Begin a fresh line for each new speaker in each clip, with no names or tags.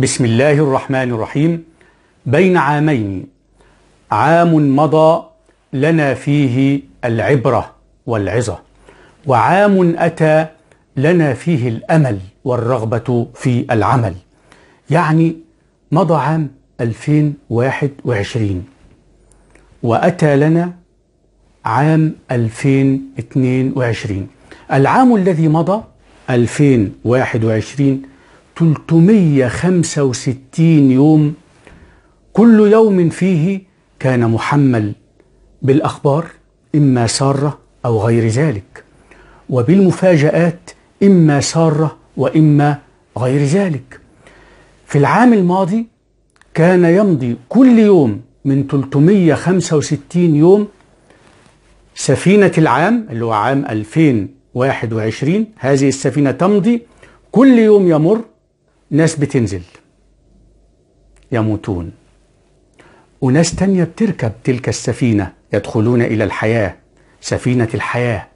بسم الله الرحمن الرحيم. بين عامين. عام مضى لنا فيه العبرة والعظة وعام أتى لنا فيه الأمل والرغبة في العمل. يعني مضى عام 2021 وأتى لنا عام 2022 العام الذي مضى 2021 365 يوم كل يوم فيه كان محمل بالأخبار إما سارة أو غير ذلك وبالمفاجآت إما سارة وإما غير ذلك. في العام الماضي كان يمضي كل يوم من 365 يوم سفينة العام اللي هو عام 2021 هذه السفينة تمضي كل يوم يمر ناس بتنزل يموتون وناس تانية بتركب تلك السفينة يدخلون إلى الحياة سفينة الحياة.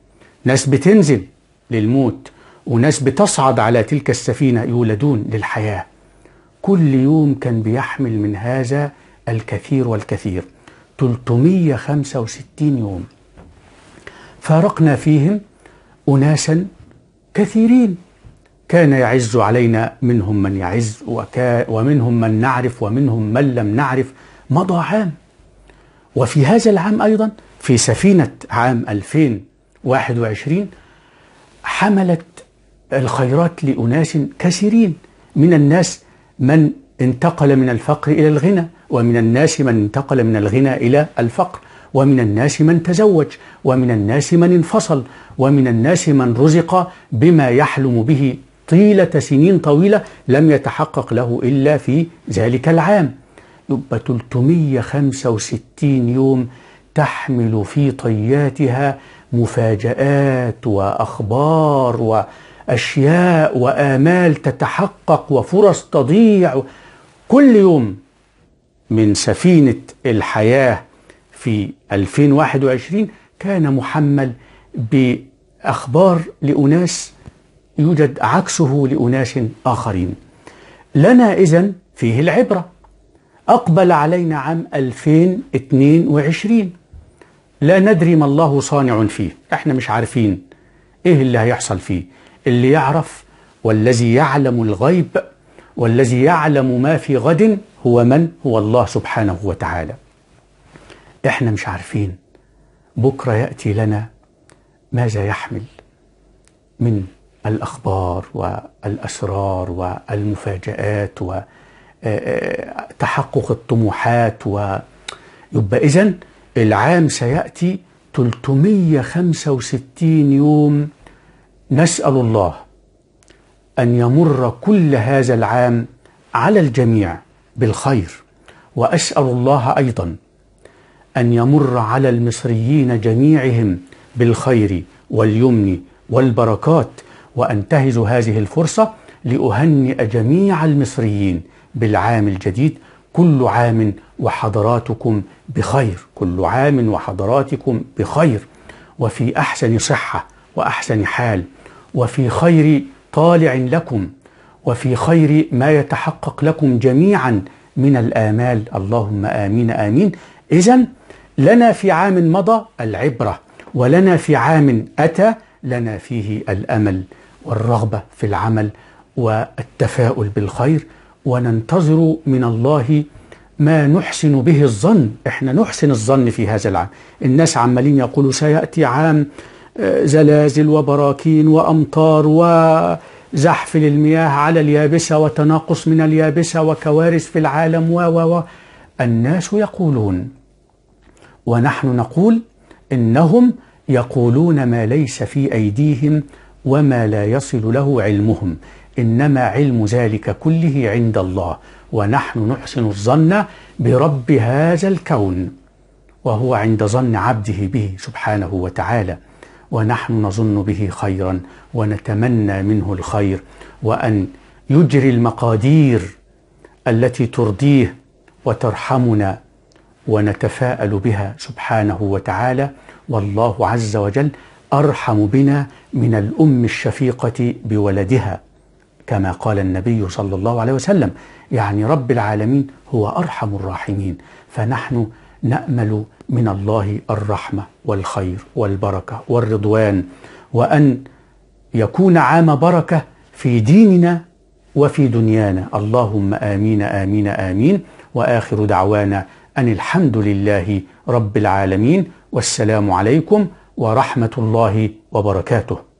ناس بتنزل للموت وناس بتصعد على تلك السفينة يولدون للحياة. كل يوم كان بيحمل من هذا الكثير والكثير. 365 يوم. فارقنا فيهم أناسا كثيرين. كان يعز علينا منهم من يعز وكا ومنهم من نعرف ومنهم من لم نعرف مضى عام. وفي هذا العام أيضا في سفينة عام 2021 حملت الخيرات لأناس كثيرين. من الناس من انتقل من الفقر إلى الغنى ومن الناس من انتقل من الغنى إلى الفقر ومن الناس من تزوج ومن الناس من انفصل ومن الناس من رزق بما يحلم به طيلة سنين طويلة لم يتحقق له إلا في ذلك العام. يبقى 365 يوم تحمل في طياتها مفاجآت وأخبار وأشياء وآمال تتحقق وفرص تضيع. كل يوم من سفينة الحياة في 2021 كان محمل بأخبار لأناس يوجد عكسه لأناس آخرين. لنا إذن فيه العبرة. أقبل علينا عام 2022 لا ندري ما الله صانع فيه. إحنا مش عارفين إيه اللي هيحصل فيه. اللي يعرف والذي يعلم الغيب والذي يعلم ما في غد هو من؟ هو الله سبحانه وتعالى. إحنا مش عارفين. بكرة يأتي لنا ماذا يحمل من الأخبار والأسرار والمفاجآت وتحقق الطموحات ويبقى إذن العام سيأتي 365 يوم نسأل الله أن يمر كل هذا العام على الجميع بالخير وأسأل الله أيضا أن يمر على المصريين جميعهم بالخير واليمن والبركات وأنتهز هذه الفرصة لأهنئ جميع المصريين بالعام الجديد كل عام وحضراتكم بخير كل عام وحضراتكم بخير. وفي أحسن صحة وأحسن حال وفي خير طالع لكم وفي خير ما يتحقق لكم جميعا من الآمال. اللهم آمين آمين. إذا لنا في عام مضى العبرة ولنا في عام أتى لنا فيه الأمل. والرغبة في العمل والتفاؤل بالخير وننتظر من الله ما نحسن به الظن. إحنا نحسن الظن في هذا العام. الناس عمالين يقولوا سيأتي عام زلازل وبراكين وأمطار وزحف للمياه على اليابسة وتناقص من اليابسة وكوارث في العالم و و. الناس يقولون ونحن نقول إنهم يقولون ما ليس في أيديهم وما لا يصل له علمهم إنما علم ذلك كله عند الله ونحن نحسن الظن برب هذا الكون وهو عند ظن عبده به سبحانه وتعالى ونحن نظن به خيرا ونتمنى منه الخير وأن يجري المقادير التي ترضيه وترحمنا ونتفاءل بها سبحانه وتعالى والله عز وجل أرحم بنا من الأم الشفيقة بولدها كما قال النبي صلى الله عليه وسلم يعني رب العالمين هو أرحم الراحمين فنحن نأمل من الله الرحمة والخير والبركة والرضوان وأن يكون عام بركة في ديننا وفي دنيانا. اللهم آمين آمين آمين. وآخر دعوانا أن الحمد لله رب العالمين. والسلام عليكم ورحمة الله وبركاته.